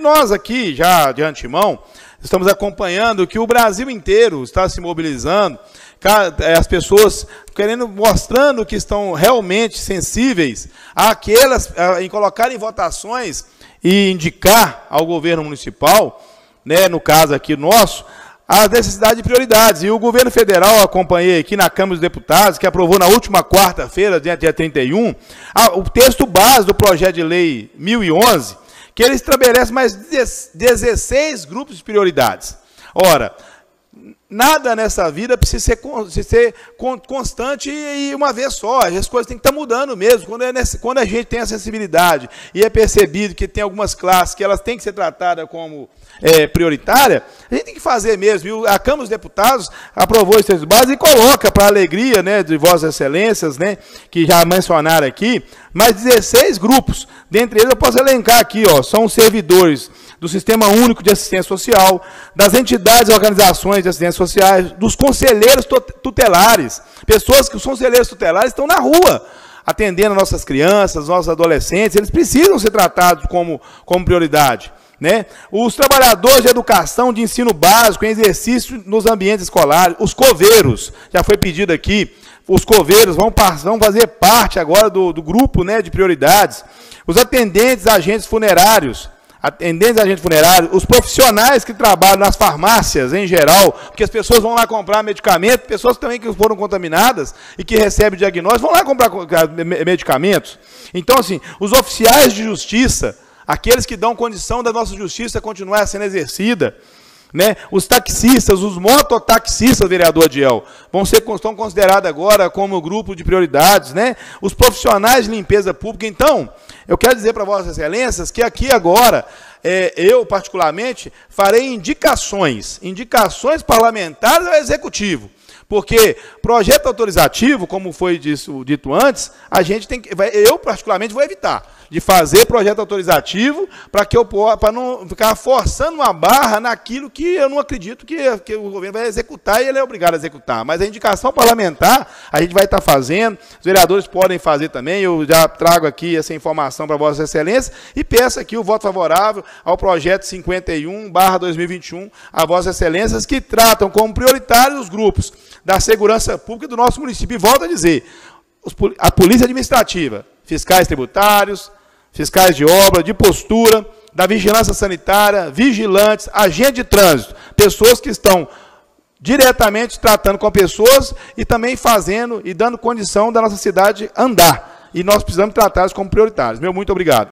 E nós aqui, já de antemão, estamos acompanhando que o Brasil inteiro está se mobilizando, é, as pessoas querendo, mostrando que estão realmente sensíveis àquelas, em colocar em votações e indicar ao governo municipal, né, no caso aqui nosso, a necessidade de prioridades. E o governo federal, acompanhei aqui na Câmara dos Deputados, que aprovou na última quarta-feira, dia, dia 31, a, o texto base do projeto de lei 1011, que ele estabelece mais 16 grupos de prioridades. Ora, nada nessa vida precisa ser, precisa ser constante e uma vez só. As coisas têm que estar mudando mesmo. Quando, é nesse, quando a gente tem a sensibilidade e é percebido que tem algumas classes que elas têm que ser tratadas como é, prioritária, a gente tem que fazer mesmo. E a Câmara dos Deputados aprovou esse texto base e coloca para a alegria né, de Vossas Excelências, né, que já mencionaram aqui, mais 16 grupos. Dentre eles eu posso elencar aqui, ó, são servidores do Sistema Único de Assistência Social, das entidades e organizações de assistência sociais, dos conselheiros tutelares. Pessoas que os conselheiros tutelares estão na rua, atendendo nossas crianças, nossos adolescentes, eles precisam ser tratados como, como prioridade. Né? Os trabalhadores de educação, de ensino básico, em exercício nos ambientes escolares, os coveiros, já foi pedido aqui, os coveiros vão, vão fazer parte agora do, do grupo né, de prioridades. Os atendentes, agentes funerários, atendentes agentes funerários, os profissionais que trabalham nas farmácias em geral, porque as pessoas vão lá comprar medicamento, pessoas também que foram contaminadas e que recebem diagnóstico, vão lá comprar medicamentos. Então, assim, os oficiais de justiça, aqueles que dão condição da nossa justiça continuar sendo exercida, né? Os taxistas, os mototaxistas, vereador Adiel, vão ser estão considerados agora como grupo de prioridades, né? Os profissionais de limpeza pública. Então, eu quero dizer para vossas excelências que aqui agora, é, eu particularmente, farei indicações, indicações parlamentares ao executivo. Porque projeto autorizativo, como foi dito, dito antes, a gente tem que. Eu, particularmente, vou evitar de fazer projeto autorizativo para que eu para não ficar forçando uma barra naquilo que eu não acredito que, que, o governo vai executar e ele é obrigado a executar. Mas a indicação parlamentar a gente vai estar fazendo, os vereadores podem fazer também, eu já trago aqui essa informação para Vossa Excelência e peço aqui o voto favorável ao projeto 51 2021 a Vossas Excelências que tratam como prioritários os grupos da segurança pública do nosso município. E volto a dizer, a polícia administrativa, fiscais tributários, fiscais de obra, de postura, da vigilância sanitária, vigilantes, agentes de trânsito, pessoas que estão diretamente tratando com pessoas e também fazendo e dando condição da nossa cidade andar. E nós precisamos tratá-los como prioritários. Meu muito obrigado.